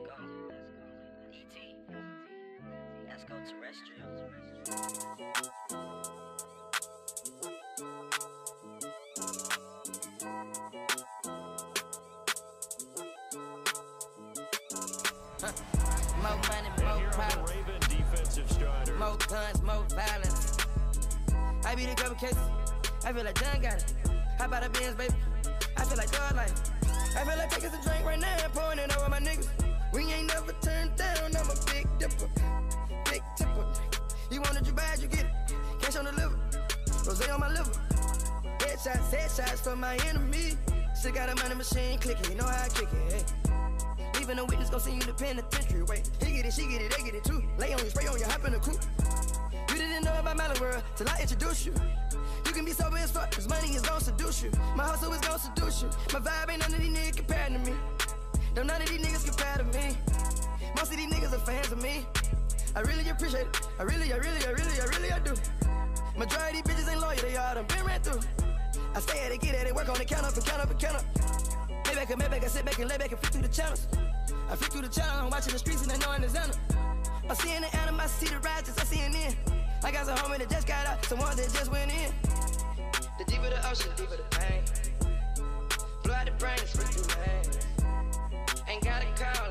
Let's go. ET. Let's go terrestrial. More money, more problems. Raven defensive strider. More guns, more violence. I beat a couple cases. I feel like John got it. How about a Benz, baby? I feel like dog life. I feel like taking a drink right now and pouring it over my niggas. We ain't never turned down. I'm a big dipper, big tipper. You wanted you bad, you get it. Cash on the liver, rose on my liver. Headshots, headshots for my enemy. Still got a money machine clicking. You know how I kick it. Hey. Leaving a witness gon' send you to penitentiary. Wait, he get it, she get it, they get it too. Lay on you, spray on you, hop in the coupe. You didn't know about World till I introduced you. You can be sober as fuck, cause money is gon' seduce you. My hustle is gon' seduce you. My vibe ain't none of these niggas compared to me. No, none of these niggas compare to me. Most of these niggas are fans of me. I really appreciate it. I really, I really, I really, I really, I do. Majority bitches ain't loyal, they all done been ran through. I stay at it, get at it, work on it, count up and count up and count up. Lay back and lay back, I sit back and lay back and flip through the channels. I flip through the channel, I'm watching the streets and I know I'm the Xander. I'm seeing the animals, I see the rides, I see it in. I got some homie that just got out, some ones that just went in. The deeper the ocean, deeper the pain. Blow out the brain, split through lanes. Ain't gotta call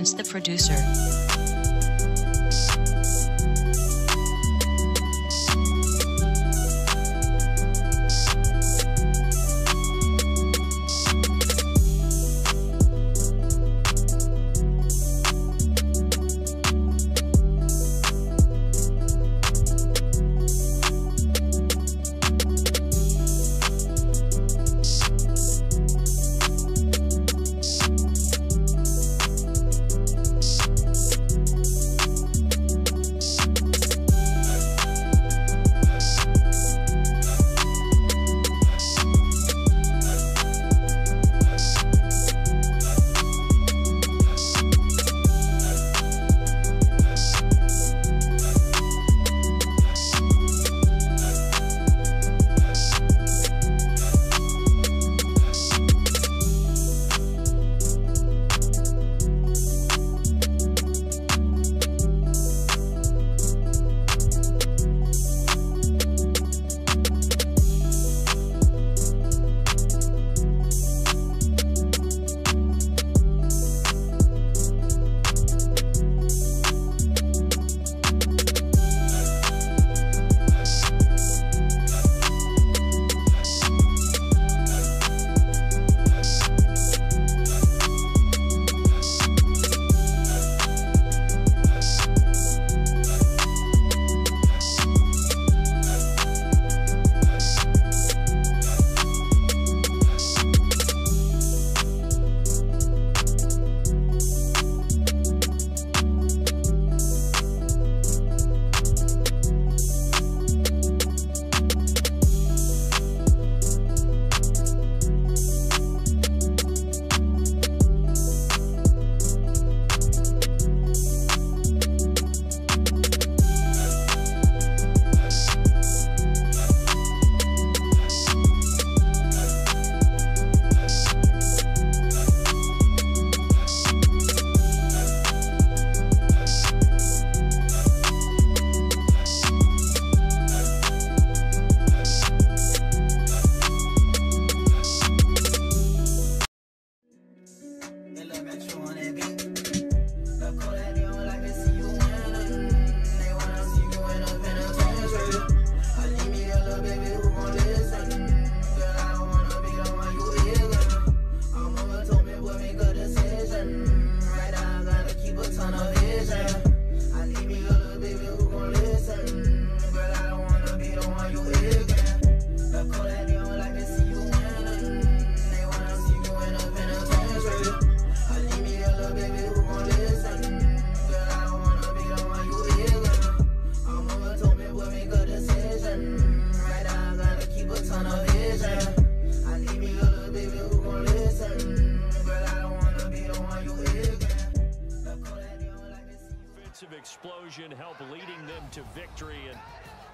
The producer. Confusion help leading them to victory. And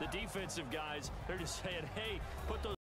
the defensive guys, they're just saying, hey, put those